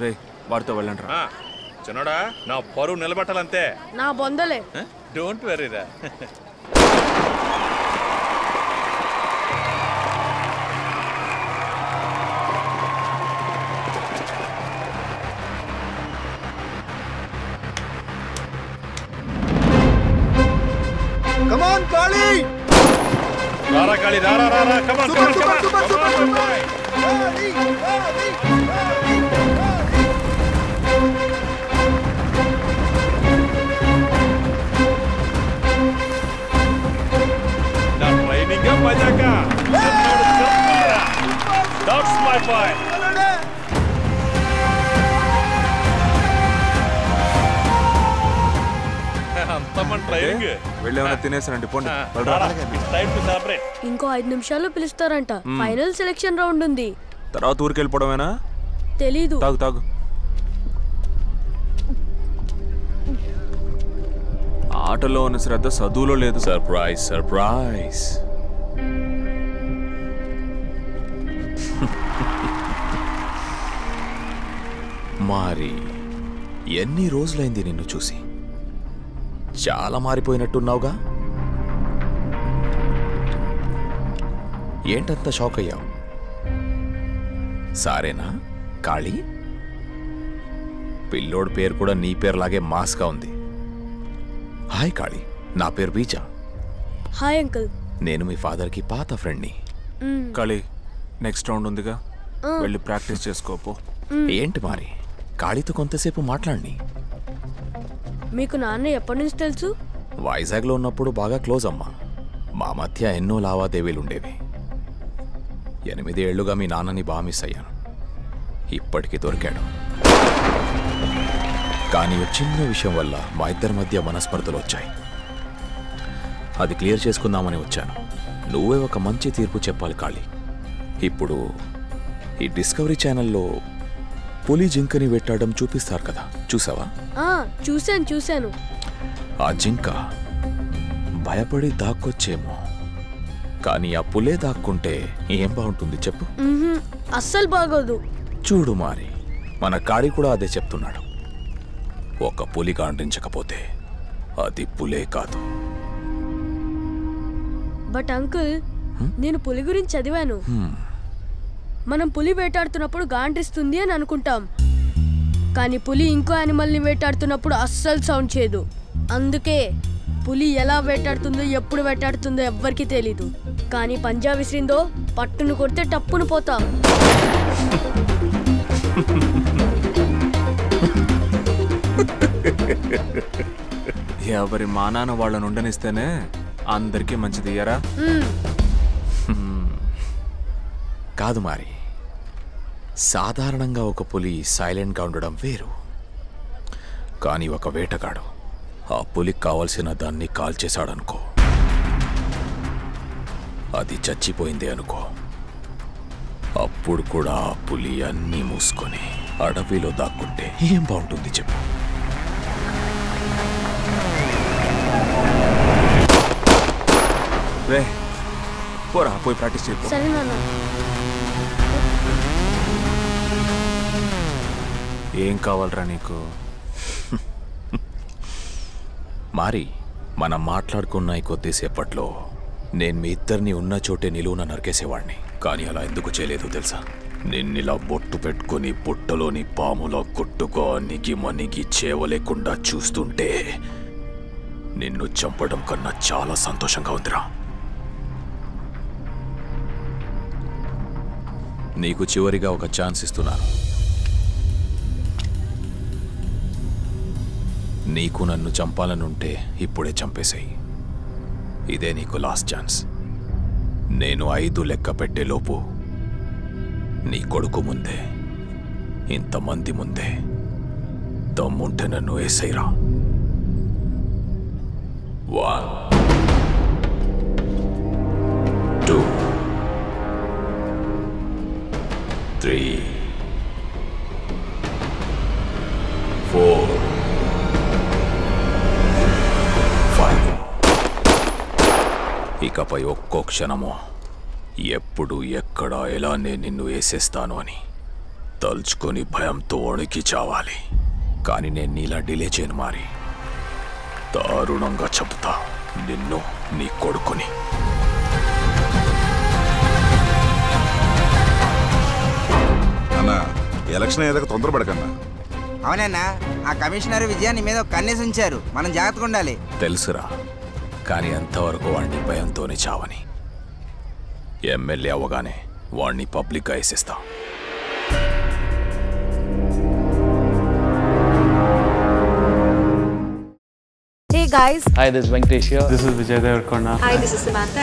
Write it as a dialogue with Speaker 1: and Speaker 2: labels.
Speaker 1: రే వాడితో వెళ్ళండి రా
Speaker 2: చిన్నోడా నా పరువు నిలబెట్టాలంతే.
Speaker 3: నా బొందలే.
Speaker 2: డోంట్ వెరీరా
Speaker 4: Come on, Kali!
Speaker 2: రారా కాళీ రారా రారా. Come on come on
Speaker 4: super,
Speaker 2: come on celebrate
Speaker 3: ఇంకో ఐదు నిమిషాల్లో పిలుస్తారంట. ఫైనల్ సెలెక్షన్ రౌండ్ ఉంది.
Speaker 1: తర్వాత ఊరికి వెళ్ళిపోవడమేనా
Speaker 3: తెలీదు.
Speaker 1: తాగు తాగు. ఆటలో ఉన్న శ్రద్ధ చదువులో లేదు.
Speaker 2: సర్ప్రైజ్ సర్ప్రైజ్
Speaker 5: మారి ఎన్ని రోజులైంది నిన్ను చూసి? చాలా మారిపోయినట్టున్నావుగా? ఏంటంత షాక్ అయ్యావు సారేనా? కాళీ? పిల్లోడి పేరు కూడా నీ పేరులాగే మాస్గా ఉంది. హాయ్ కాళీ నా పేరు బీజా.
Speaker 3: Hi uncle.
Speaker 5: నేను మీ ఫాదర్కి పాత ఫ్రెండ్ని.
Speaker 1: కళి నెక్స్ట్ రౌండ్ ఉందిగా. వెళ్ళి ప్రాక్టీస్ చేసుకోపో
Speaker 5: ఏంటి మారి? కాళీతో కొంతసేపు మాట్లాడిని.
Speaker 3: మీకు నాన్న ఎప్పటి నుంచి తెలుసు?
Speaker 5: వైజాగ్లో ఉన్నప్పుడు బాగా క్లోజ్ అమ్మా. మా మధ్య ఎన్నో లావాదేవీలు ఉండేవి ఎనిమిది ఏళ్ళుగా మీ నాన్నని బాగా మిస్ అయ్యాను. ఇప్పటికీ దొరికాడు. కానీ చిన్న విషయం వల్ల మా ఇద్దరి మధ్య మనస్పర్ధలు వచ్చాయి. అది క్లియర్ చేసుకుందామని వచ్చాను. నువ్వే ఒక మంచి తీర్పు చెప్పాలి కాళీ. ఇప్పుడు ఈ డిస్కవరీ ఛానల్లో పులి జింకని వెట్టాడడం చూపిస్తారు కదా. చూసావా?
Speaker 3: ఆ చూశాను చూశాను.
Speaker 5: ఆ జింక భయపడి దాక్కొచ్చేమో. కానీ ఆ పులే దాక్కుంటే ఏం బాగుంటుంది చెప్పు?
Speaker 3: అస్సలు బాగోదు.
Speaker 5: చూడు మారి మన కాడి కూడా అదే చెప్తున్నాడు. ఒక పులి కాండించకపోతే అది పులే కాదు.
Speaker 3: బట్ అంకుల్ నేను పులి గురించి చదివాను. మనం పులి వేటాడుతున్నప్పుడు గాండ్రిస్తుంది అని అనుకుంటాం. కానీ పులి ఇంకో యానిమల్ని వేటాడుతున్నప్పుడు అస్సలు సౌండ్ చేయదు. అందుకే పులి ఎలా వేటాడుతుందో ఎప్పుడు వేటాడుతుందో ఎవ్వరికీ తెలీదు. కానీ పంజా విసిరిందో పట్టును కొడితే టప్పును పోతాం.
Speaker 1: ఎవరి మానాన వాళ్ళని ఉండనిస్తేనే అందరికీ మంచిది ఎరా.
Speaker 5: కాదు మారి. సాధారణంగా ఒక పులి సైలెంట్గా ఉండడం వేరు. కానీ ఒక వేటగాడు ఆ పులికి కావలసిన దాన్ని కాల్చేశాడనుకో. అది చచ్చిపోయింది అనుకో. అప్పుడు కూడా ఆ పులి అన్నీ మూసుకొని అడవిలో దాక్కుంటే ఏం బాగుంటుంది చెప్పు.
Speaker 1: రే పోరా పోయి ప్రాక్టీస్
Speaker 3: సరే నాన్న.
Speaker 1: ఏం కావాలరా నీకు?
Speaker 5: మారి మనం మాట్లాడుకున్న ఈ కొద్దిసేపట్లో నేను మీ ఇద్దరిని ఉన్న చోటే నిలువున నరికేసేవాడిని కానీ అలా ఎందుకు చేయలేదు తెలుసా? నిన్నిలా బొట్టు పెట్టుకుని బుట్టలోని పాములా కొట్టుకో నిగి మనిగి చేవలేకుండా చూస్తుంటే నిన్ను చంపడం కన్నా చాలా సంతోషంగా ఉందిరా. నీకు చివరిగా ఒక ఛాన్స్ ఇస్తున్నాను. నీకు నన్ను చంపాలనుంటే ఇప్పుడే చంపేశాయి ఇదే నీకు లాస్ట్ ఛాన్స్ నేను ఐదు లెక్క పెట్టేలోపు నీ కొడుకు ముందే ఇంతమంది ముందే దమ్ముంటే నన్ను వేసేయరా వన్ త్రీ ఫోర్ ఫైవ్ ఇకపై ఒక్కో క్షణము. ఎప్పుడు ఎక్కడ ఎలా నేను నిన్ను వేసేస్తాను అని తలుచుకొని భయంతో వణికి చావాలి. కానీ నేను నీలా డిలే చేయను మారి. దారుణంగా చెబుతా నిన్ను నీ కొడుకుని.
Speaker 6: ఎలక్షన్ అయ్యేదాకా తొందరపడకన్నా
Speaker 7: అవునన్నా ఆ కమిషనర్ విజయాన్ని మీద ఒక కన్నేసి ఉంచారు. మనం జాగ్రత్తగా ఉండాలి.
Speaker 5: తెలుసురా కానీ ఎంతవరకు వాడిని భయంతోనే చావని. ఎమ్మెల్యే అవ్వగానే వాడిని పబ్లిక్గా వేసేస్తా.
Speaker 8: Hey guys,
Speaker 9: Hi, this is Venkatesh here.
Speaker 10: This is Vijay Devarakonda
Speaker 8: hi, this is Samantha.